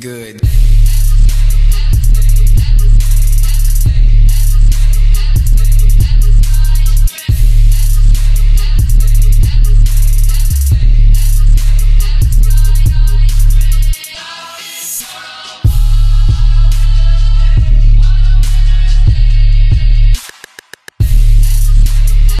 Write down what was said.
good.